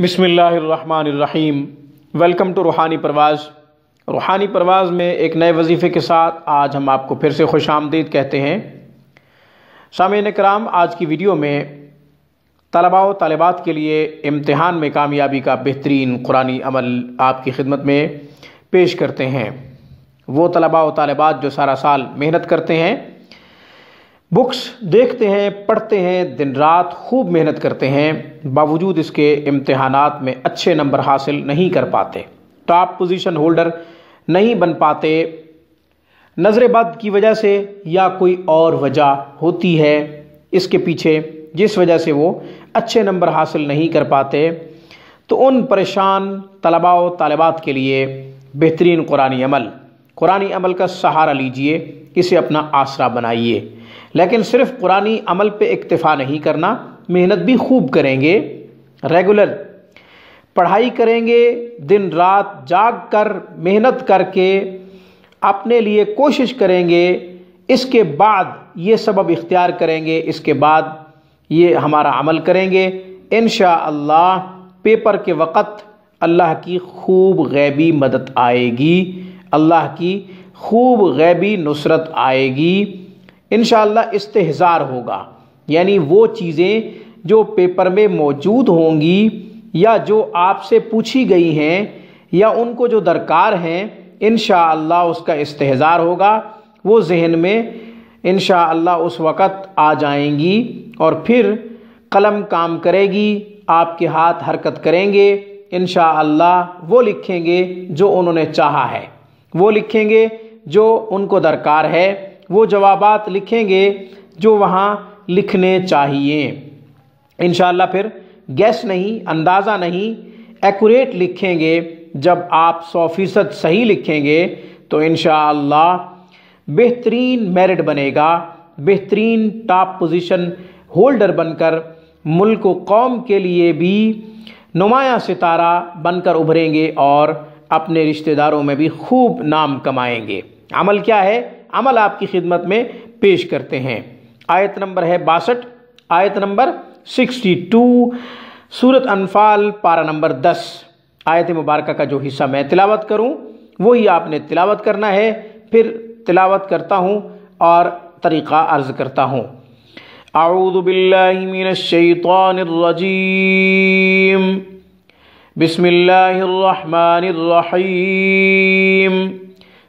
बिसमीम welcome to रूहानी परवाज़। रूहानी परवाज़ में एक नए वजीफ़े के साथ आज हम आपको फिर से खुश आमदीद कहते हैं। सामिन कराम, आज की वीडियो में तलबा व तालबात के लिए इम्तहान में कामयाबी का बेहतरीन कुरानी अमल आपकी खिदमत में पेश करते हैं। वो तलबा व तलबात जो सारा साल मेहनत करते हैं बुक्स देखते हैं, पढ़ते हैं दिन रात खूब मेहनत करते हैं, बावजूद इसके इम्तहानात में अच्छे नंबर हासिल नहीं कर पाते। टॉप पोजीशन होल्डर नहीं बन पाते। नज़र बद की वजह से या कोई और वजह होती है इसके पीछे, जिस वजह से वो अच्छे नंबर हासिल नहीं कर पाते तो उन परेशान तलबा व तालबात के लिए बेहतरीन कुरानी अमल। कुरानी अमल का सहारा लीजिए, इसे अपना आसरा बनाइए। लेकिन सिर्फ़ पुरानी अमल पे इक्तफ़ा नहीं करना, मेहनत भी खूब करेंगे रेगुलर पढ़ाई करेंगे, दिन रात जाग कर, मेहनत करके अपने लिए कोशिश करेंगे, इसके बाद ये सबब इख्तियार करेंगे, इसके बाद ये हमारा अमल करेंगे। इन अल्लाह पेपर के वक़्त अल्लाह की खूब गैबी मदद आएगी, अल्लाह की खूब गैबी नुसरत आएगी। इन इस्तेजार होगा। यानी वो चीज़ें जो पेपर में मौजूद होंगी या जो आपसे पूछी गई हैं या उनको जो दरकार हैं इन उसका इस्तेजार होगा। वो जहन में इन उस वक़्त आ जाएँगी और फिर कलम काम करेगी, आपके हाथ हरकत करेंगे इन वो लिखेंगे जो उन्होंने चाहा है। वो लिखेंगे जो उनको दरकार है। वो जवाबात लिखेंगे जो वहाँ लिखने चाहिए। इन फिर गैस नहीं, अंदाज़ा नहीं एक्यूरेट लिखेंगे। जब आप सौ फ़ीसद सही लिखेंगे तो इन बेहतरीन मेरिट बनेगा। बेहतरीन टॉप पोजीशन होल्डर बनकर, मुल्क व कौम के लिए भी नुमाया सितारा बनकर उभरेंगे और अपने रिश्तेदारों में भी खूब नाम कमाएँगे। अमल क्या है? अमल आपकी खिदमत में पेश करते हैं। आयत नंबर है बासठ, आयत नंबर सिक्सटी टू, सूरत अनफाल पारा नंबर दस। आयत मुबारक का जो हिस्सा मैं तिलावत करूँ, वही आपने तिलावत करना है। फिर तिलावत करता हूँ और तरीक़ा अर्ज़ करता हूँ। आऊदबिल्लिमिनशैतानिर्रजीम बिस्मिल्लाहिर्रहमानिर्रहीम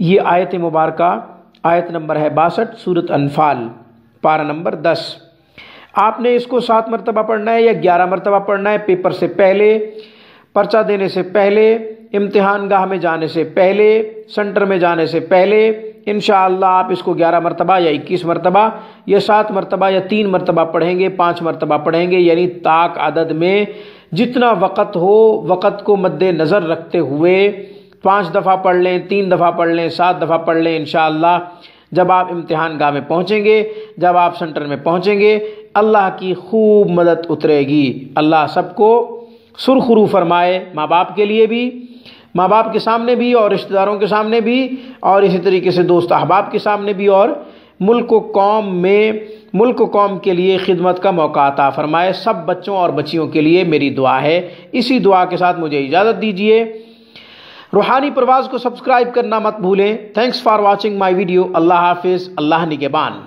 ये आयत मुबारक, आयत नंबर है बासठ, सूरत अनफाल, पारा नंबर दस। आपने इसको सात मरतबा पढ़ना है या ग्यारह मरतबा पढ़ना है? पेपर से पहले, पर्चा देने से पहले, इम्तिहान गाह में जाने से पहले, सेंटर में जाने से पहले इन आप इसको ग्यारह मरतबा या इक्कीस मरतबा या सात मरतबा या तीन मरतबा पढ़ेंगे, पाँच मरतबा पढ़ेंगे, यानी ताक आदद में जितना वक़्त हो, वक़्त को मद्द नज़र रखते हुए पाँच दफ़ा पढ़ लें, तीन दफ़ा पढ़ लें, सात दफ़ा पढ़ लें इन जब आप इम्तहान गाह में पहुँचेंगे, जब आप सेंटर में पहुँचेंगे, अल्लाह की खूब मदद उतरेगी। अल्लाह सबको सुरखरू फरमाए, माँ बाप के लिए भी माँ बाप के सामने भी और रिश्तेदारों के सामने भी और इसी तरीके से दोस्त अहबाब के सामने भी और मुल्क कौम में, मुल्क कौम के लिए खिदमत का मौका आता फरमाए। सब बच्चों और बच्चियों के लिए मेरी दुआ है। इसी दुआ के साथ मुझे इजाज़त दीजिए। रूहानी प्रवास को सब्सक्राइब करना मत भूलें। Thanks for watching my video अल्लाह हाफिज़। अल्लाह निगेबान।